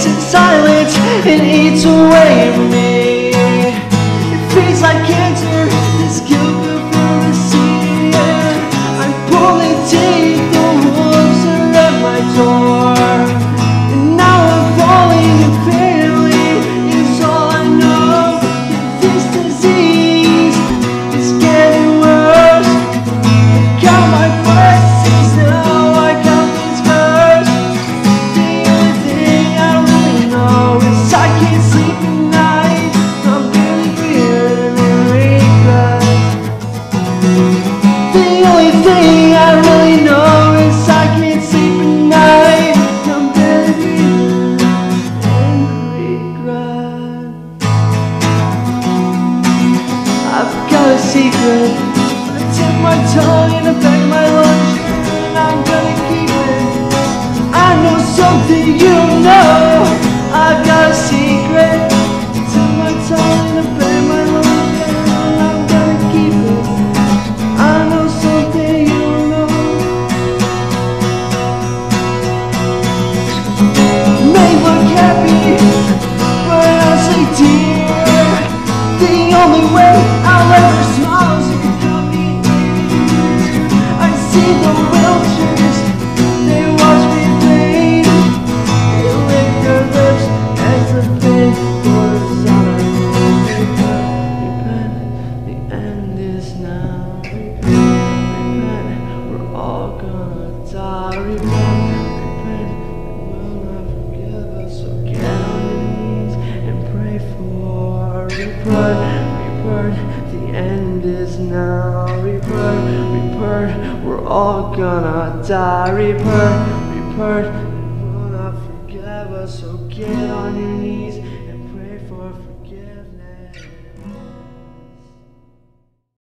sits in silence and eats away at me. It feels like cancer. I've got a secret. I tip my tongue the back of my lunch, and I'm gonna keep it. I know something you don't know. I've got a secret. I tip my tongue the back of my lunch, and I'm gonna keep it. I know something you don't know. May look happy, but I'll say dear. Rebirth, rebirth. The end is now. We're all gonna die. Rebirth, rebirth, and will not forgive us. So get on your knees.